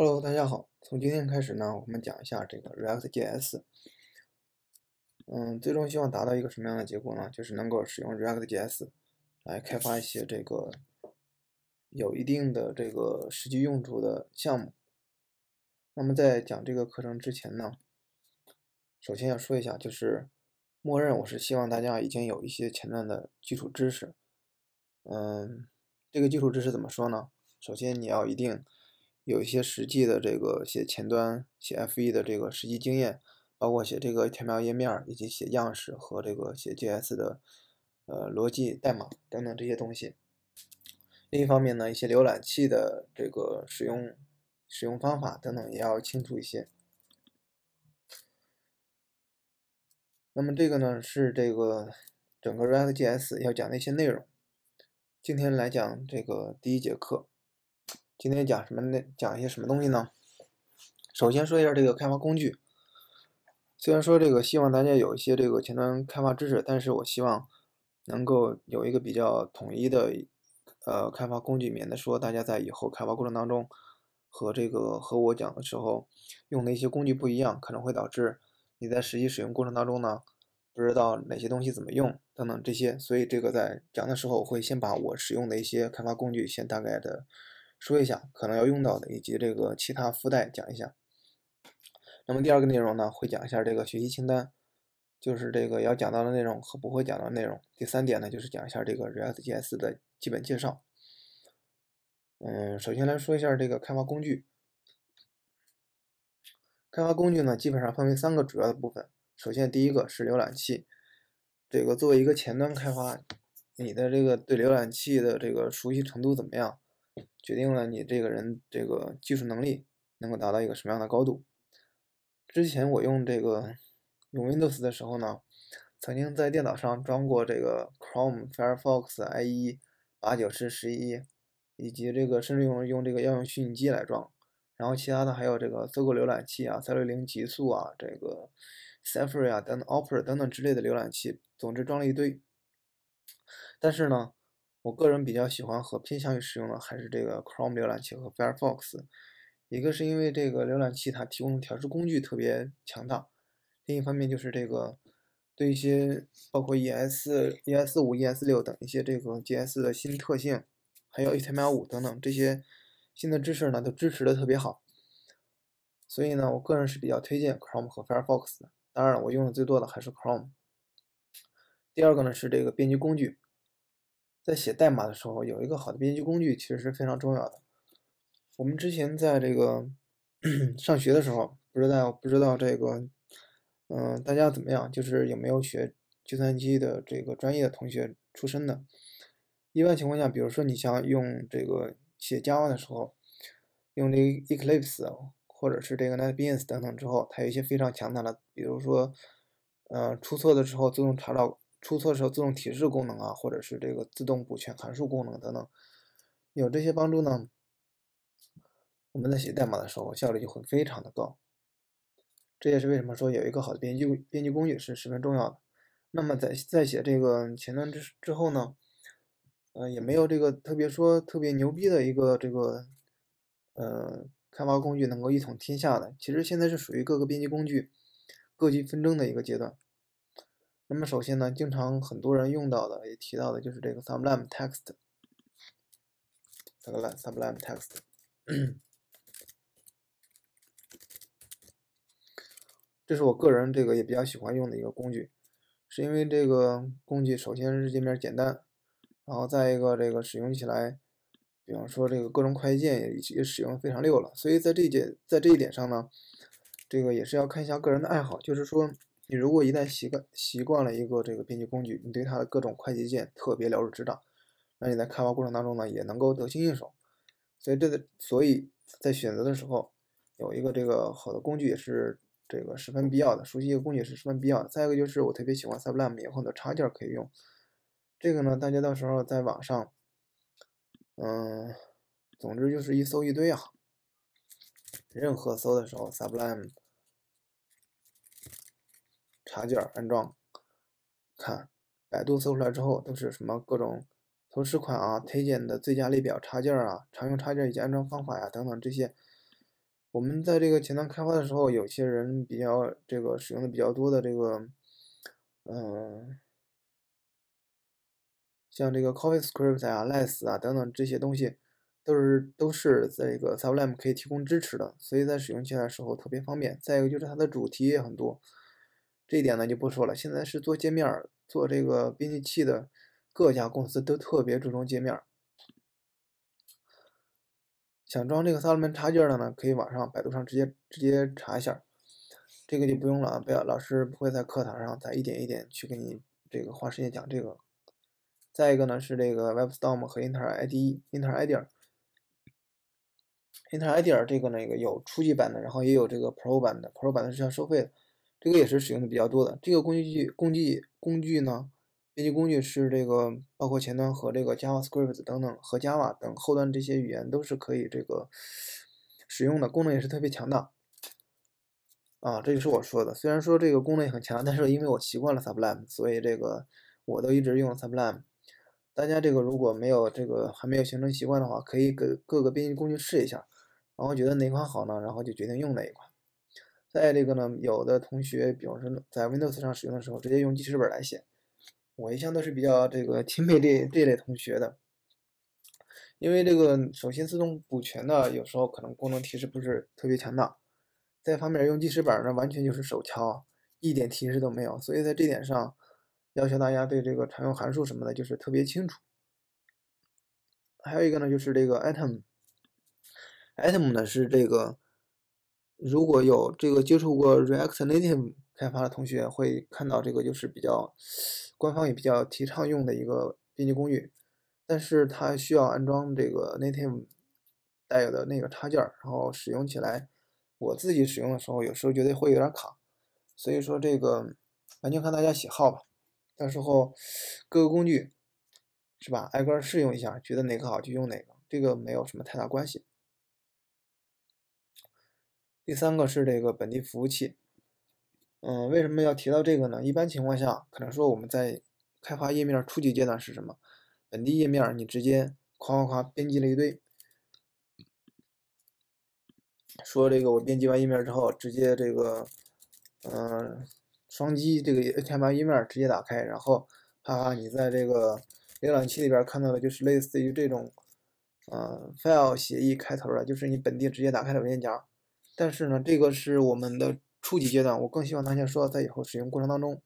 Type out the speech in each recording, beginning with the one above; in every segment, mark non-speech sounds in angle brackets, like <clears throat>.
Hello，大家好。从今天开始呢，我们讲一下这个 React.js。嗯，最终希望达到一个什么样的结果呢？就是能够使用 React.js 来开发一些这个有一定的这个实际用处的项目。那么在讲这个课程之前呢，首先要说一下，就是默认我是希望大家已经有一些前端的基础知识。嗯，这个基础知识怎么说呢？首先你要一定。有一些实际的这个写前端、写 F1 的这个实际经验，包括写这个 HTML 页面以及写样式和这个写 JS 的呃逻辑代码等等这些东西。另一方面呢，一些浏览器的这个使用使用方法等等也要清楚一些。那么这个呢是这个整个 React.js 要讲的一些内容。今天来讲这个第一节课。今天讲什么呢？讲一些什么东西呢？首先说一下这个开发工具。虽然说这个希望大家有一些这个前端开发知识，但是我希望能够有一个比较统一的呃开发工具，免得说大家在以后开发过程当中和这个和我讲的时候用的一些工具不一样，可能会导致你在实际使用过程当中呢不知道哪些东西怎么用等等这些。所以这个在讲的时候，我会先把我使用的一些开发工具先大概的。说一下可能要用到的，以及这个其他附带讲一下。那么第二个内容呢，会讲一下这个学习清单，就是这个要讲到的内容和不会讲到内容。第三点呢，就是讲一下这个 React.js 的基本介绍。嗯，首先来说一下这个开发工具。开发工具呢，基本上分为三个主要的部分。首先第一个是浏览器，这个作为一个前端开发，你的这个对浏览器的这个熟悉程度怎么样？决定了你这个人这个技术能力能够达到一个什么样的高度。之前我用这个用 Windows 的时候呢，曾经在电脑上装过这个 Chrome、Firefox、IE 八九十十一，以及这个甚至用用这个要用虚拟机来装，然后其他的还有这个搜狗浏览器啊、三六零极速啊、这个 Safari 啊等等 Opera 等等之类的浏览器，总之装了一堆。但是呢。我个人比较喜欢和偏向于使用的还是这个 Chrome 浏览器和 Firefox，一个是因为这个浏览器它提供的调试工具特别强大，另一方面就是这个对一些包括 ES、ES 五、ES 六等一些这个 JS 的新特性，还有 HTML 五等等这些新的知识呢都支持的特别好，所以呢我个人是比较推荐 Chrome 和 Firefox 的，当然我用的最多的还是 Chrome。第二个呢是这个编辑工具。在写代码的时候，有一个好的编辑工具其实是非常重要的。我们之前在这个 <clears throat> 上学的时候，不知道不知道这个，嗯，大家怎么样？就是有没有学计算机的这个专业的同学出身的？一般情况下，比如说你像用这个写 Java 的时候，用这个 Eclipse 或者是这个 NetBeans 等等之后，它有一些非常强大的，比如说，呃，出错的时候自动查找。出错的时候自动提示功能啊，或者是这个自动补全函数功能等等，有这些帮助呢，我们在写代码的时候效率就会非常的高。这也是为什么说有一个好的编辑编辑工具是十分重要的。那么在在写这个前端之之后呢，呃，也没有这个特别说特别牛逼的一个这个呃开发工具能够一统天下的。其实现在是属于各个编辑工具各具纷争的一个阶段。那么首先呢，经常很多人用到的也提到的就是这个 Sublime Text，这个 Sublime Text，这是我个人这个也比较喜欢用的一个工具，是因为这个工具首先是界面简单，然后再一个这个使用起来，比方说这个各种快捷键也也使用非常溜了，所以在这一点在这一点上呢，这个也是要看一下个人的爱好，就是说。你如果一旦习惯习惯了一个这个编辑工具，你对它的各种快捷键特别了如指掌，那你在开发过程当中呢，也能够得心应手。所以这个，所以在选择的时候，有一个这个好的工具也是这个十分必要的。熟悉一个工具也是十分必要的。再一个就是我特别喜欢 Sublime，有很多插件可以用。这个呢，大家到时候在网上，嗯，总之就是一搜一堆啊。任何搜的时候，Sublime。插件安装，看，百度搜出来之后都是什么各种投持款啊、推荐的最佳列表插件啊、常用插件以及安装方法呀等等这些，我们在这个前端开发的时候，有些人比较这个使用的比较多的这个，嗯，像这个 CoffeeScript 啊、Less 啊等等这些东西，都是都是这个 Sublime 可以提供支持的，所以在使用起来的时候特别方便。再一个就是它的主题也很多，这一点呢就不说了。现在是做界面、做这个编辑器的各家公司都特别注重界面。想装这个 Sublime 插件的呢，可以网上百度上直接直接查一下，这个就不用了啊，不要老师不会在课堂上再一点一点去给你这个花时间讲这个。再一个呢是这个 WebStorm 和 Inter IDE，Inter IDEA，Inter IDEA 这个那个有初级版的，然后也有这个 Pro 版的，Pro 版的是要收费的，这个也是使用的比较多的。这个工具工具工具呢？编辑工具是这个，包括前端和这个 JavaScript 等等和 Java 等后端这些语言都是可以这个使用的，功能也是特别强大。啊，这就是我说的。虽然说这个功能也很强，但是因为我习惯了 Sublime，所以这个我都一直用 Sublime。大家这个如果没有这个还没有形成习惯的话，可以给各个编辑工具试一下，然后觉得哪款好呢，然后就决定用哪一款。再这个呢，有的同学，比方说在 Windows 上使用的时候，直接用记事本来写。我一向都是比较这个钦佩这这类同学的，因为这个首先自动补全的有时候可能功能提示不是特别强大，再方面用记事本呢完全就是手敲，一点提示都没有，所以在这点上要求大家对这个常用函数什么的就是特别清楚。还有一个呢就是这个 Atom，Atom 呢是这个如果有这个接触过 React Native 开发的同学会看到这个就是比较。官方也比较提倡用的一个编辑工具，但是它需要安装这个 native 带有的那个插件，然后使用起来，我自己使用的时候有时候觉得会有点卡，所以说这个完全看大家喜好吧，到时候各个工具是吧，挨个试用一下，觉得哪个好就用哪个，这个没有什么太大关系。第三个是这个本地服务器。嗯，为什么要提到这个呢？一般情况下，可能说我们在开发页面初级阶段是什么？本地页面你直接夸夸夸编辑了一堆，说这个我编辑完页面之后，直接这个嗯双击这个开发页面直接打开，然后哈哈，你在这个浏览器里边看到的就是类似于这种嗯 file 协议开头的，就是你本地直接打开的文件夹。但是呢，这个是我们的。初级阶段，我更希望大家说，在以后使用过程当中，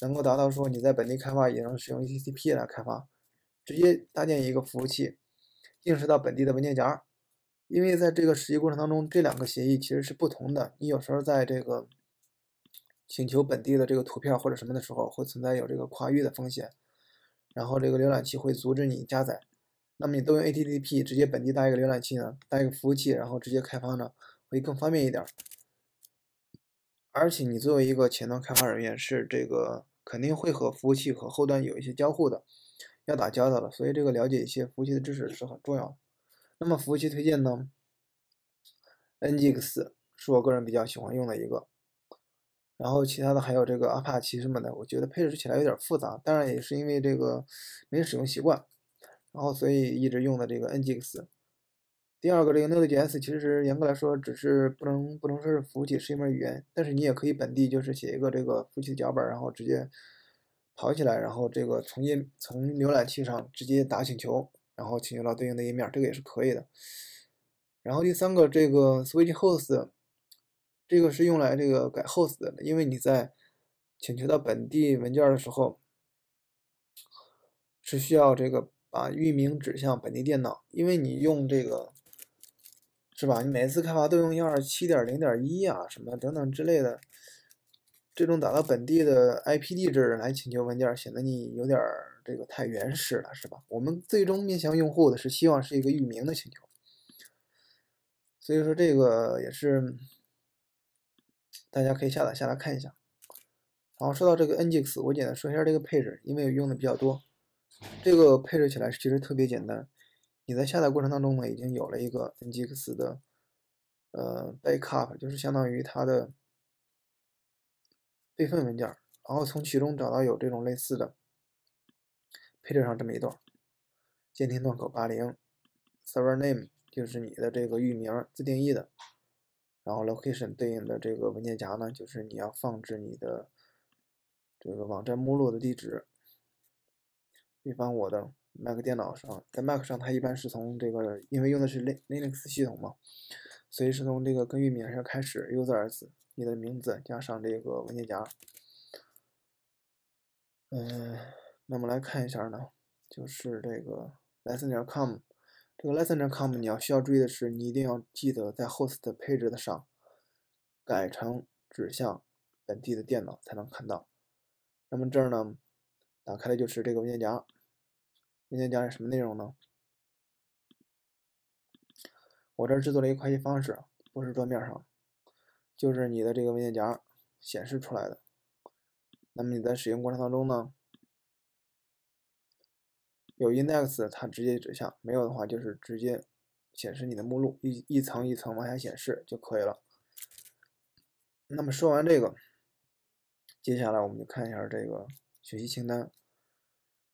能够达到说你在本地开发也能使用 HTTP 来开发，直接搭建一个服务器，映射到本地的文件夹。因为在这个实际过程当中，这两个协议其实是不同的。你有时候在这个请求本地的这个图片或者什么的时候，会存在有这个跨域的风险，然后这个浏览器会阻止你加载。那么你都用 HTTP 直接本地搭一个浏览器呢，搭一个服务器，然后直接开发呢，会更方便一点。而且你作为一个前端开发人员，是这个肯定会和服务器和后端有一些交互的，要打交道的，所以这个了解一些服务器的知识是很重要的。那么服务器推荐呢？Nginx 是我个人比较喜欢用的一个，然后其他的还有这个 Apache 什么的，我觉得配置起来有点复杂，当然也是因为这个没使用习惯，然后所以一直用的这个 Nginx。第二个，这个 Node.js 其实严格来说只是不能不能说是服务器，是一门语言。但是你也可以本地就是写一个这个服务器脚本，然后直接跑起来，然后这个从页从浏览器上直接打请求，然后请求到对应的页面，这个也是可以的。然后第三个，这个 Switch Host，这个是用来这个改 host 的，因为你在请求到本地文件的时候，是需要这个把域名指向本地电脑，因为你用这个。是吧？你每次开发都用幺二七点零点一啊，什么等等之类的，这种打到本地的 IP 地址来请求文件，显得你有点这个太原始了，是吧？我们最终面向用户的是希望是一个域名的请求，所以说这个也是大家可以下载下来看一下。然后说到这个 Nginx，我简单说一下这个配置，因为用的比较多，这个配置起来其实特别简单。你在下载过程当中呢，已经有了一个 Nginx 的呃 backup，就是相当于它的备份文件，然后从其中找到有这种类似的配置上这么一段，监听端口八零，server name 就是你的这个域名自定义的，然后 location 对应的这个文件夹呢，就是你要放置你的这个网站目录的地址。比方我的 Mac 电脑上，在 Mac 上它一般是从这个，因为用的是 Linux 系统嘛，所以是从这个根据名开始，users 你的名字加上这个文件夹。嗯，那么来看一下呢，就是这个 lesson.com。这个 lesson.com 你要需要注意的是，你一定要记得在 host 配置的上改成指向本地的电脑才能看到。那么这儿呢，打开的就是这个文件夹。文件夹是什么内容呢？我这制作了一个快捷方式，不是桌面上，就是你的这个文件夹显示出来的。那么你在使用过程当中呢？有 index，它直接指向；没有的话，就是直接显示你的目录，一一层一层往下显示就可以了。那么说完这个，接下来我们就看一下这个学习清单，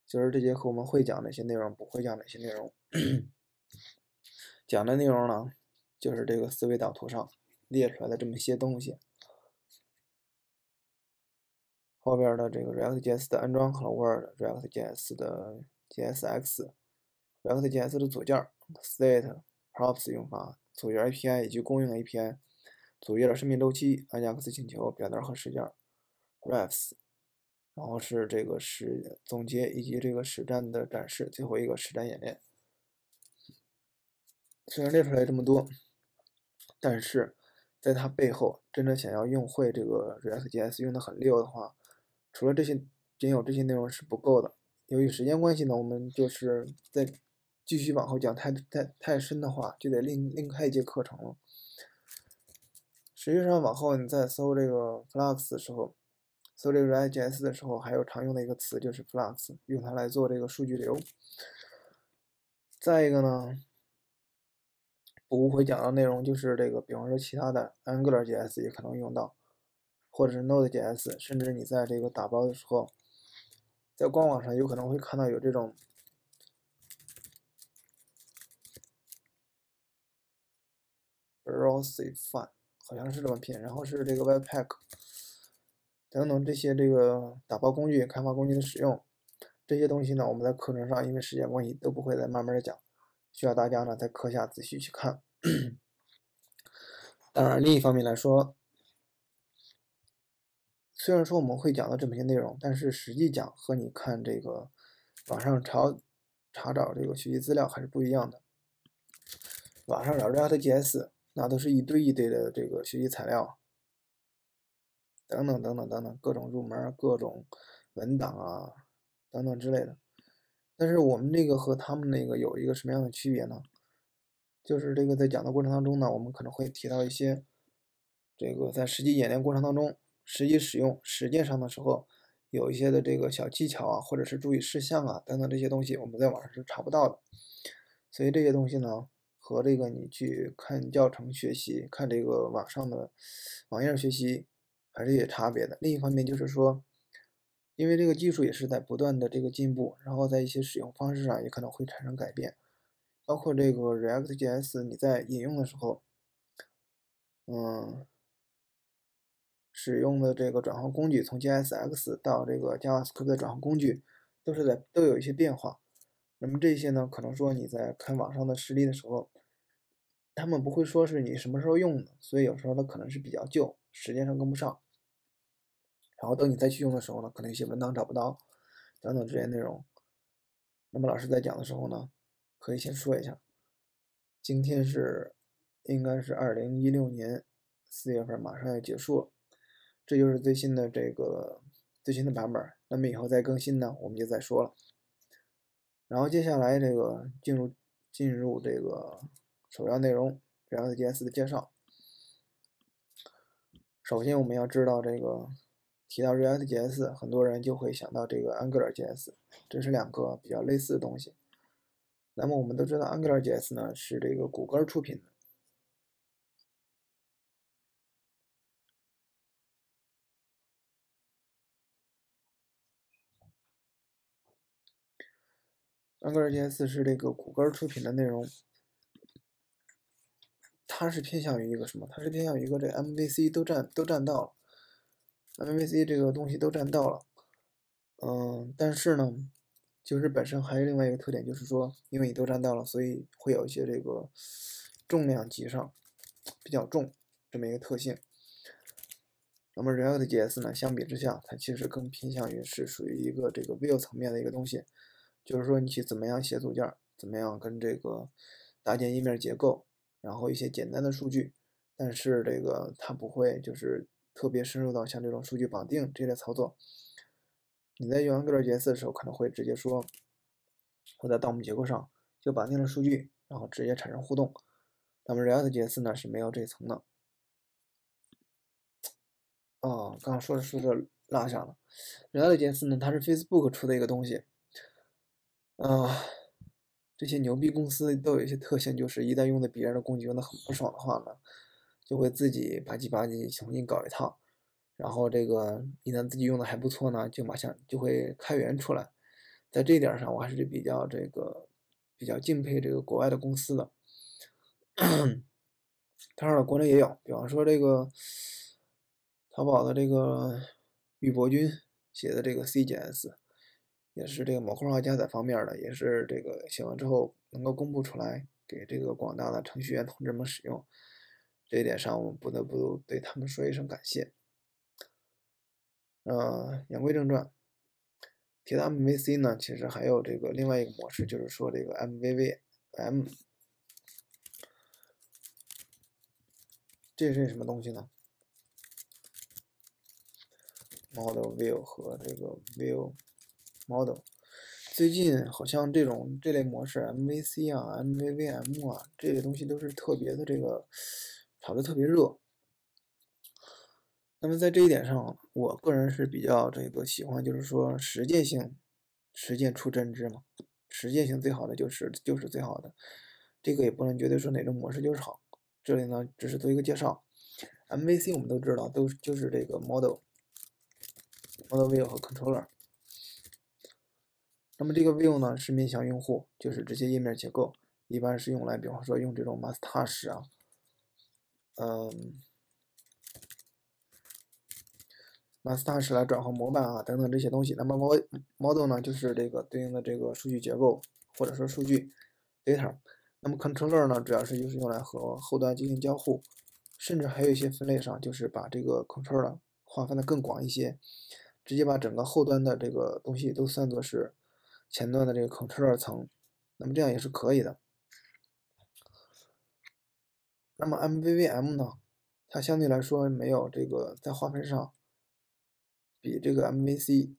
就是这节课我们会讲哪些内容，不会讲哪些内容。讲的内容呢，就是这个思维导图上列出来的这么些东西。后边的这个 React.js 的安装，Hello World，React.js 的。JSX、React.js 的组件、State、Props 用法、组件 API 以及公用 API、组件的生命周期、Ajax 请求、表单和事件、Refs，然后是这个实总结以及这个实战的展示，最后一个实战演练。虽然列出来这么多，但是在它背后，真正想要用会这个 React.js 用的很溜的话，除了这些，仅有这些内容是不够的。由于时间关系呢，我们就是在继续往后讲太太太深的话，就得另另开一节课程了。实际上，往后你在搜这个 Flux 的时候，搜这个 React.js 的时候，还有常用的一个词就是 Flux，用它来做这个数据流。再一个呢，不会讲的内容就是这个，比方说其他的 AngularJS 也可能用到，或者是 Node.js，甚至你在这个打包的时候。在官网上有可能会看到有这种 browse file，好像是这么拼，然后是这个 webpack 等等这些这个打包工具、开发工具的使用，这些东西呢，我们在课程上因为时间关系都不会再慢慢的讲，需要大家呢在课下仔细去看。<clears throat> 当然，另一方面来说。虽然说我们会讲到这么些内容，但是实际讲和你看这个网上查查找这个学习资料还是不一样的。网上找 React.js，那都是一堆一堆的这个学习材料，等等等等等等，各种入门、各种文档啊，等等之类的。但是我们这个和他们那个有一个什么样的区别呢？就是这个在讲的过程当中呢，我们可能会提到一些这个在实际演练过程当中。实际使用实践上的时候，有一些的这个小技巧啊，或者是注意事项啊等等这些东西，我们在网上是查不到的。所以这些东西呢，和这个你去看教程学习、看这个网上的网页学习还是有差别的。另一方面就是说，因为这个技术也是在不断的这个进步，然后在一些使用方式上也可能会产生改变，包括这个 React.js 你在引用的时候，嗯。使用的这个转换工具，从 JSX 到这个 JavaScript 的转换工具，都是在都有一些变化。那么这些呢，可能说你在看网上的实例的时候，他们不会说是你什么时候用的，所以有时候它可能是比较旧，时间上跟不上。然后等你再去用的时候呢，可能一些文档找不到，等等这些内容。那么老师在讲的时候呢，可以先说一下，今天是应该是二零一六年四月份，马上要结束了。这就是最新的这个最新的版本，那么以后再更新呢，我们就再说了。然后接下来这个进入进入这个首要内容，React.js 的介绍。首先我们要知道这个提到 React.js，很多人就会想到这个 AngularJS，这是两个比较类似的东西。那么我们都知道 AngularJS 呢是这个谷歌出品的。AngularJS 是这个谷歌出品的内容，它是偏向于一个什么？它是偏向于一个这 MVC 都占都占到了，MVC 这个东西都占到了。嗯，但是呢，就是本身还有另外一个特点，就是说，因为你都占到了，所以会有一些这个重量级上比较重这么一个特性。那么 React.js 呢，相比之下，它其实更偏向于是属于一个这个 View 层面的一个东西，就是说你去怎么样写组件，怎么样跟这个搭建页面结构，然后一些简单的数据，但是这个它不会就是特别深入到像这种数据绑定这类操作。你在用 AngularJS 的时候，可能会直接说我在 DOM 结构上就绑定了数据，然后直接产生互动。那么 React.js 呢是没有这层的。哦，刚刚说着说着落下了。React.js 呢，它是 Facebook 出的一个东西。啊，这些牛逼公司都有一些特性，就是一旦用的别人的工具用的很不爽的话呢，就会自己吧唧吧唧重新搞一套。然后这个一旦自己用的还不错呢，就马上就会开源出来。在这一点上，我还是比较这个比较敬佩这个国外的公司的。<clears throat> 当然了，国内也有，比方说这个。淘宝的这个玉博君写的这个 CJS，也是这个模块化加载方面的，也是这个写完之后能够公布出来给这个广大的程序员同志们使用。这一点上，我们不得不对他们说一声感谢。呃，言归正传，提到 MVC 呢，其实还有这个另外一个模式，就是说这个 MVVM，这是什么东西呢？Model View 和这个 View Model，最近好像这种这类模式 MVC 啊、MVVM 啊这些东西都是特别的这个炒的特别热。那么在这一点上，我个人是比较这个喜欢，就是说实践性，实践出真知嘛。实践性最好的就是就是最好的，这个也不能绝对说哪种模式就是好。这里呢只是做一个介绍，MVC 我们都知道都就是这个 Model。Model View 和 Controller，那么这个 View 呢是面向用户，就是这些页面结构，一般是用来，比方说用这种 Mustache 啊，嗯，master 来转换模板啊等等这些东西。那么 Model 呢就是这个对应的这个数据结构或者说数据 Data。那么 Controller 呢主要是就是用来和后端进行交互，甚至还有一些分类上就是把这个 Controller 划分的更广一些。直接把整个后端的这个东西都算作是前端的这个 controller 层，那么这样也是可以的。那么 MVVM 呢，它相对来说没有这个在划分上比这个 MVC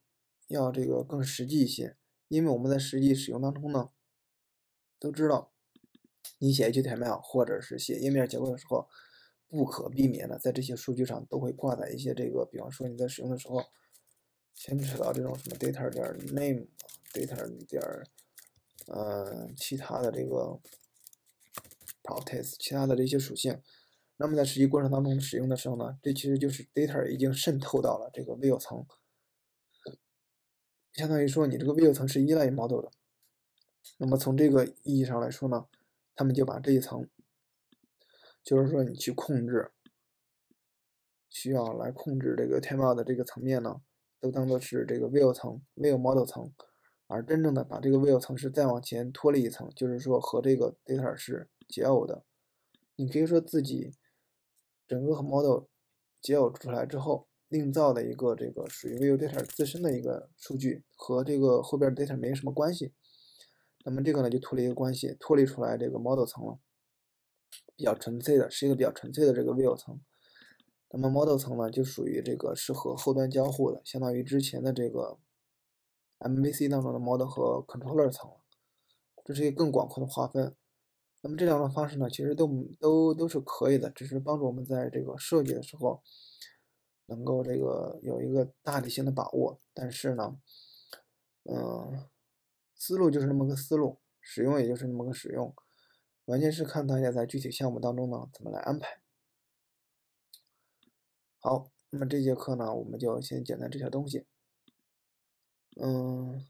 要这个更实际一些，因为我们在实际使用当中呢，都知道你写 HTML 或者是写页面结构的时候，不可避免的在这些数据上都会挂载一些这个，比方说你在使用的时候。牵扯到这种什么 data 点 name，data 点呃其他的这个 properties，其他的这些属性。那么在实际过程当中使用的时候呢，这其实就是 data 已经渗透到了这个 view 层，相当于说你这个 view 层是依赖于 model 的。那么从这个意义上来说呢，他们就把这一层，就是说你去控制，需要来控制这个 timeout 的这个层面呢。都当做是这个 view 层，view model 层，而真正的把这个 view 层是再往前拖了一层，就是说和这个 data 是解耦的。你可以说自己整个和 model 解耦出来之后，另造的一个这个属于 view data 自身的一个数据，和这个后边 data 没什么关系。那么这个呢就脱离一个关系，脱离出来这个 model 层了，比较纯粹的，是一个比较纯粹的这个 view 层。那么 model 层呢，就属于这个是和后端交互的，相当于之前的这个 MVC 当中的 model 和 controller 层，这是一个更广阔的划分。那么这两种方式呢，其实都都都是可以的，只是帮助我们在这个设计的时候能够这个有一个大体性的把握。但是呢，嗯，思路就是那么个思路，使用也就是那么个使用，完全是看大家在具体项目当中呢怎么来安排。好，那么这节课呢，我们就先简单这些东西。嗯，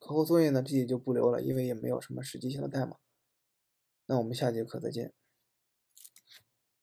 课后作业呢，这些就不留了，因为也没有什么实际性的代码。那我们下节课再见。